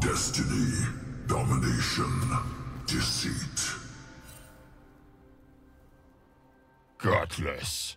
Destiny, domination, deceit. Gutless.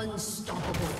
Unstoppable.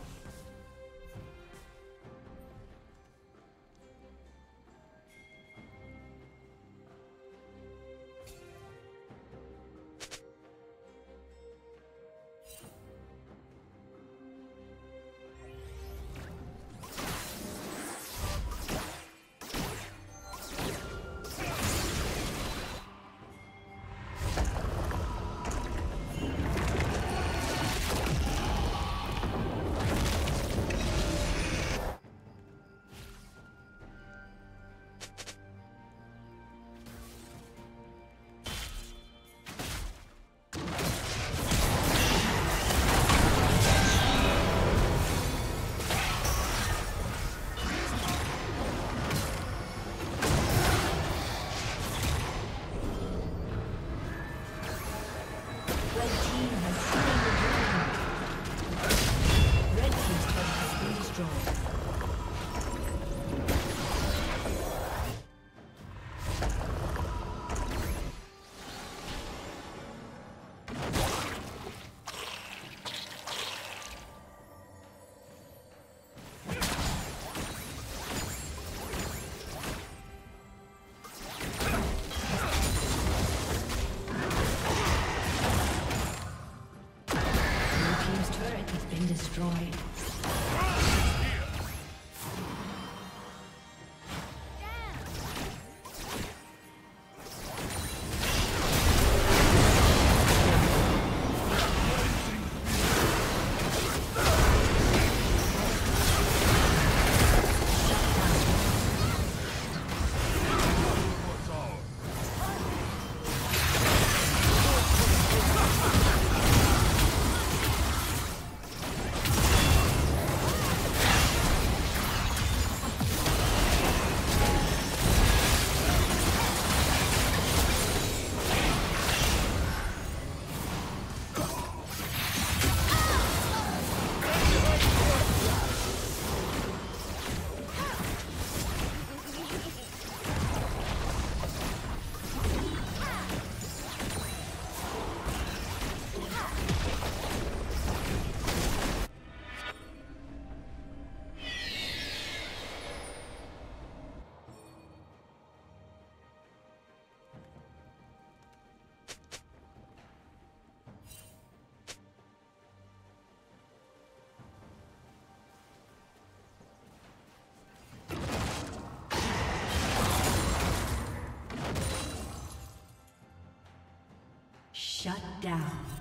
Shut down.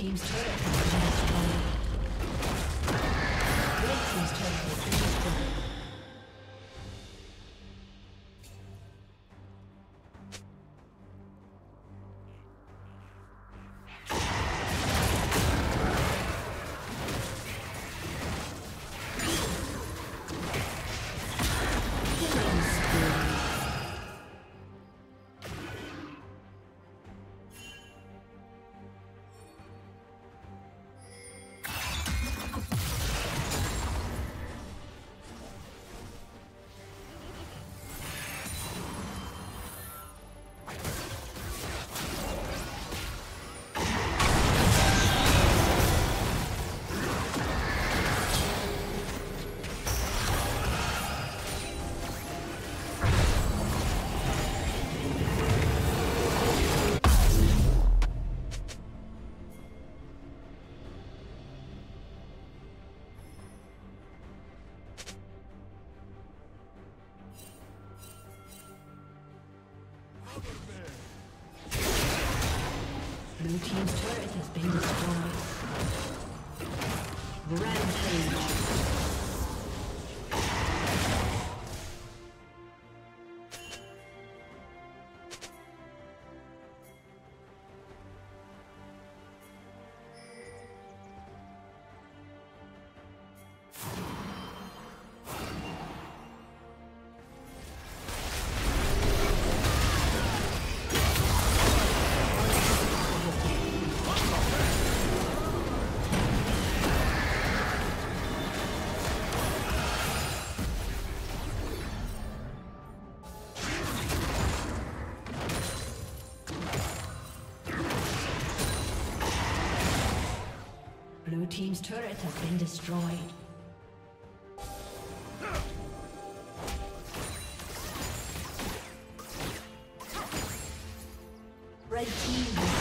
Team's turret turret has been destroyed. Red team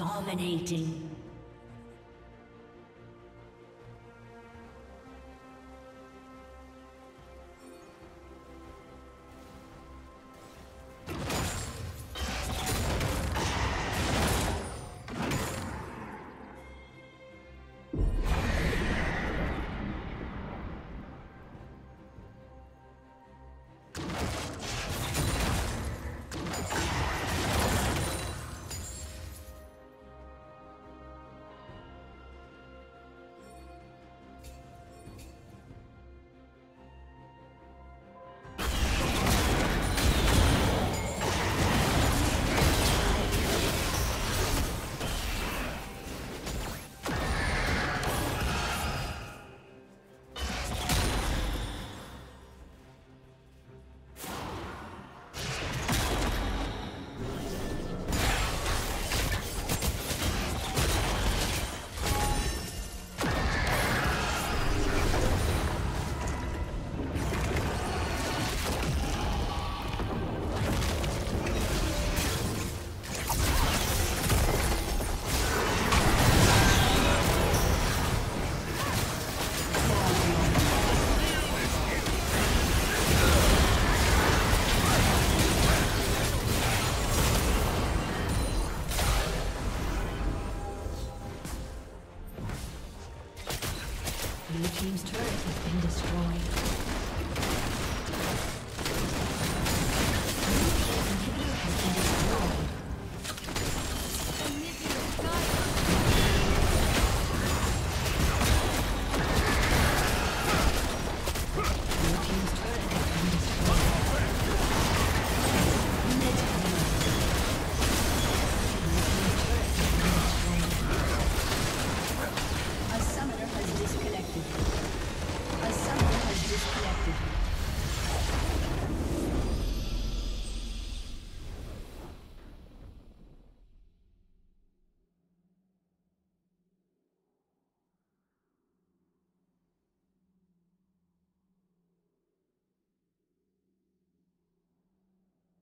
Dominating.